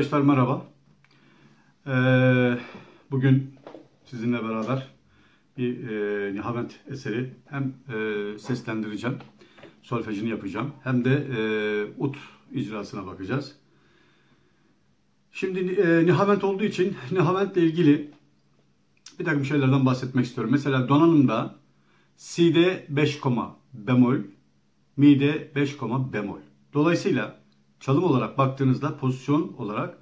Arkadaşlar merhaba. Ee, bugün sizinle beraber bir e, Nihavent eseri hem e, seslendireceğim, solfejini yapacağım hem de e, ut icrasına bakacağız. Şimdi e, Nihavent olduğu için Nihavent ile ilgili bir takım şeylerden bahsetmek istiyorum. Mesela donanımda Si'de 5 koma bemol, Mi'de 5 koma bemol. Dolayısıyla çalım olarak baktığınızda pozisyon olarak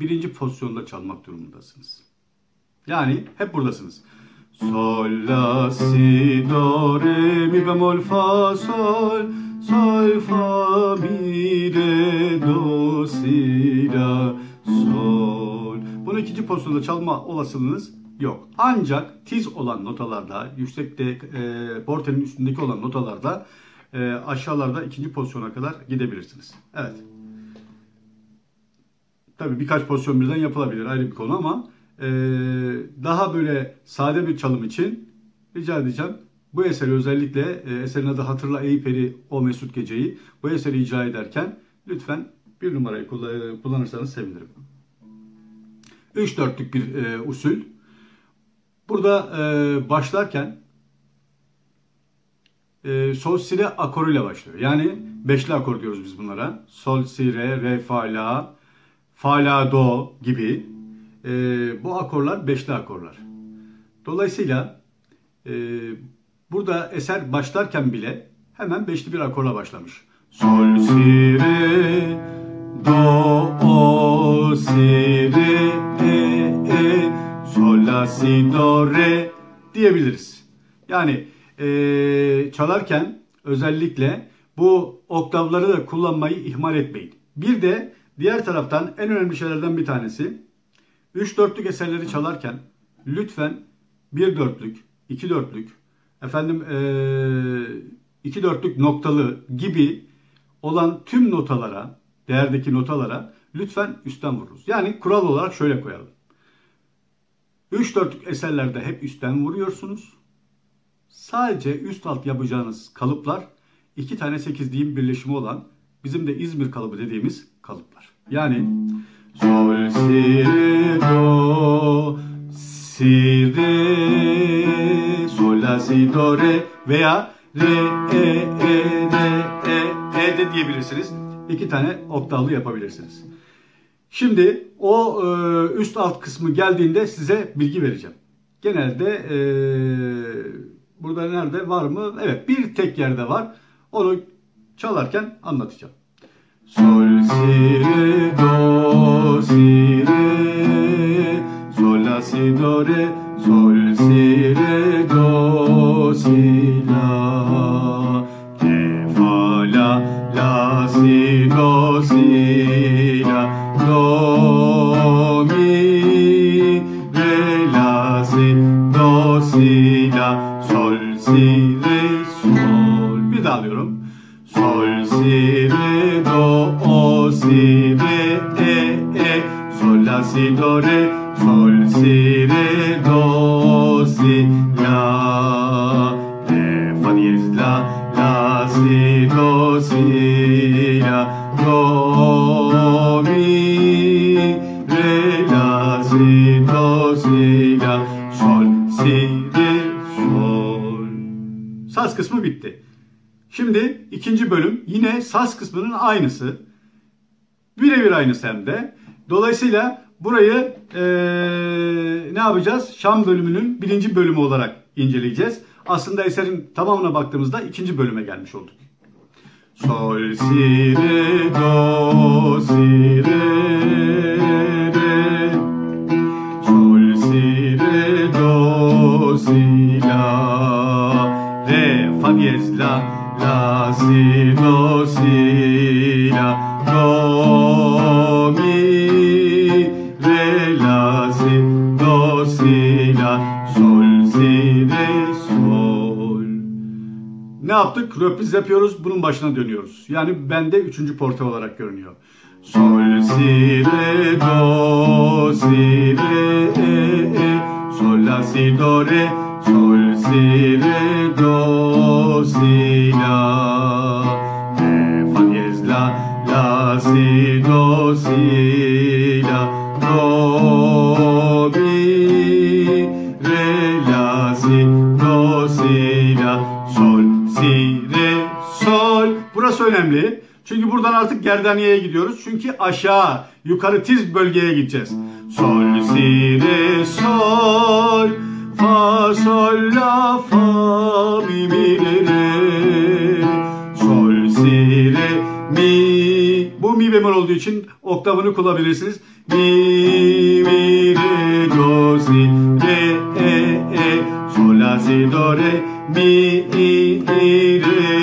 birinci pozisyonda çalmak durumundasınız. Yani hep buradasınız. Sol, la, si, do, re, mi bemol, fa, sol, sol, fa, mi, re, do, si, la, sol. Bunu ikinci pozisyonda çalma olasılığınız yok. Ancak tiz olan notalarda, yüksekte, e, bortenin üstündeki olan notalarda e, aşağılarda ikinci pozisyona kadar gidebilirsiniz. Evet. Tabii birkaç pozisyon birden yapılabilir ayrı bir konu ama e, daha böyle sade bir çalım için rica edeceğim. Bu eseri özellikle e, eserin adı Hatırla Ey Peri O Mesut Gece'yi bu eseri icra ederken lütfen bir numarayı kullanırsanız sevinirim. 3 dörtlük bir e, usul. Burada e, başlarken e, sol si re akoruyla başlıyor. Yani beşli akor diyoruz biz bunlara. Sol si re, re fa la, fa la do gibi. E, bu akorlar beşli akorlar. Dolayısıyla e, burada eser başlarken bile hemen beşli bir akorla başlamış. Sol si re do o si re e e sol la si do re diyebiliriz. Yani e, çalarken özellikle bu oktavları da kullanmayı ihmal etmeyin. Bir de diğer taraftan en önemli şeylerden bir tanesi 3 dörtlük eserleri çalarken lütfen 1 dörtlük, 2 dörtlük, efendim 2 e, dörtlük noktalı gibi olan tüm notalara, değerdeki notalara lütfen üstten vururuz. Yani kural olarak şöyle koyalım. 3 dörtlük eserlerde hep üstten vuruyorsunuz. Sadece üst alt yapacağınız kalıplar iki tane sekizliğin birleşimi olan bizim de İzmir kalıbı dediğimiz kalıplar. Yani sol si re do si re sol la si do re veya re e e re e e de diyebilirsiniz. İki tane oktavlı yapabilirsiniz. Şimdi o e, üst alt kısmı geldiğinde size bilgi vereceğim. Genelde e, burada nerede var mı? Evet bir tek yerde var. Onu çalarken anlatacağım. Sol si re do si re sol la si do re sol si re do si la re fa la la si do si la do mi re la si do si la sol si re sol bir daha alıyorum sol si re do o si re e e. Sol la si do re sol si re do si la. Re fa diyez la la si do si la. Do mi re la si do si la. Sol si re sol. Saz kısmı bitti. Şimdi ikinci bölüm yine saz kısmının aynısı. Birebir aynısı hem de. Dolayısıyla burayı ee, ne yapacağız? Şam bölümünün birinci bölümü olarak inceleyeceğiz. Aslında eserin tamamına baktığımızda ikinci bölüme gelmiş olduk. Sol, si, re, do, si, re, re. Sol, si, re, do, si, la. Re, fa diyez, la, la, si, do, si, la. Do, mi, re, la, si, do, si, la. Sol, si, re, sol. Ne yaptık? Röpriz yapıyoruz. Bunun başına dönüyoruz. Yani bende üçüncü porte olarak görünüyor. Sol, si, re, do, si, re, e, e. Sol, la, si, do, re. Sol, si re do si la fa diez la la si do si la do mi re la si do si la sol si re sol. Burası önemli. Çünkü buradan artık gerdaniyeye gidiyoruz. Çünkü aşağı, yukarı tiz bölgeye gideceğiz. Sol, si, re, sol, fa, sol, la, fa, mi, mi, re, re. Sol, si, re, mi. Bu mi bemol olduğu için oktavını kullanabilirsiniz. Mi, mi, re, do, si, re, e, e, sol, la, si, do, re, mi, i, i, re,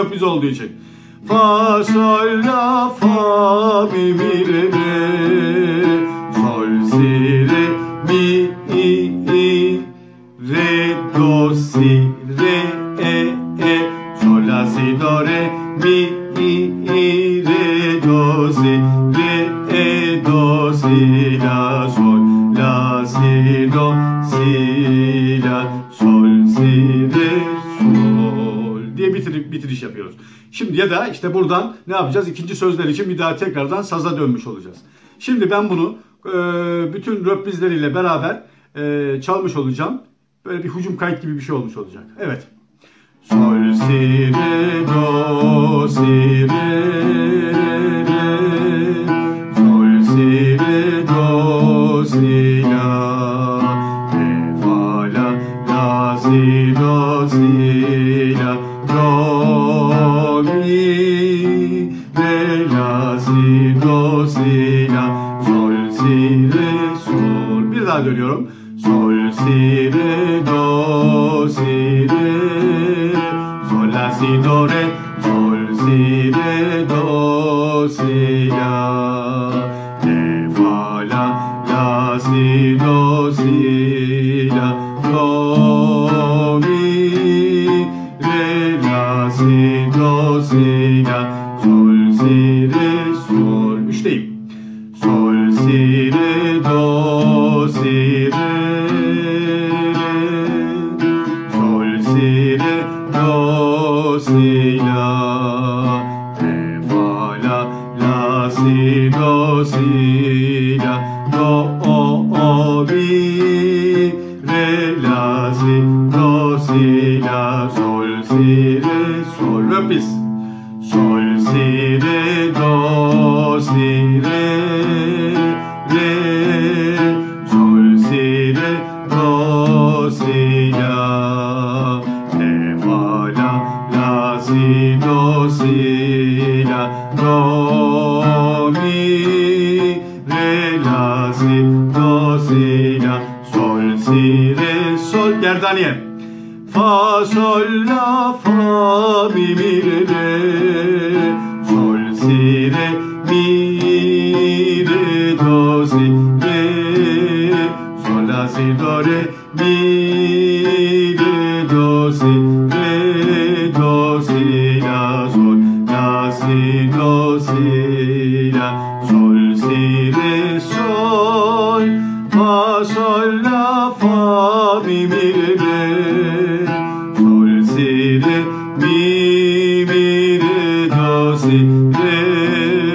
röpiz olduğu için. Fa, sol, la, fa, mi, mi, re, re, sol, si, re, mi, bitiriş yapıyoruz. Şimdi ya da işte buradan ne yapacağız? İkinci sözler için bir daha tekrardan saza dönmüş olacağız. Şimdi ben bunu e, bütün röprizleriyle beraber e, çalmış olacağım. Böyle bir hücum kayıt gibi bir şey olmuş olacak. Evet. Sol, si, re, do, si, re, Sol, si, re, sol. Bir daha dönüyorum. Sol, si, re, do, si, re. Sol, la, si, do, re. Sol, si, re, do, si, la. Re, fa, la, la, si, do, si, la. Do, do, si, la. Si, do. Do, o, o, si, do. Sol, si, re, sol. Röpis. Sol, si, re, do, si, re. Si, la. Sol, si, re, sol. Gerdaniye. Fa, sol, la, fa, mi, mi, re. Sol, si, re, mi, re, do, si, re. Sol, la, si, do, re, mi, re, do, si, si, re.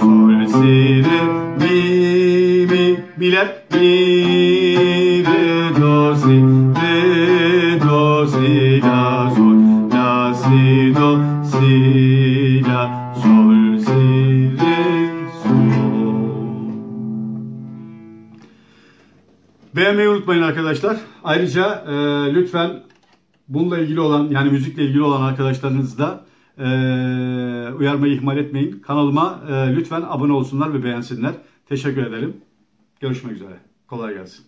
Sol, si, re, mi, mi, miler. Mi, re, do, si, re, do, si, la, sol, la, si, do, si, la, sol, si, re, sol. Beğenmeyi unutmayın arkadaşlar. Ayrıca e, lütfen bununla ilgili olan yani müzikle ilgili olan arkadaşlarınızı da e, uyarmayı ihmal etmeyin. Kanalıma e, lütfen abone olsunlar ve beğensinler. Teşekkür ederim. Görüşmek üzere. Kolay gelsin.